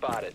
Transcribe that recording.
spotted.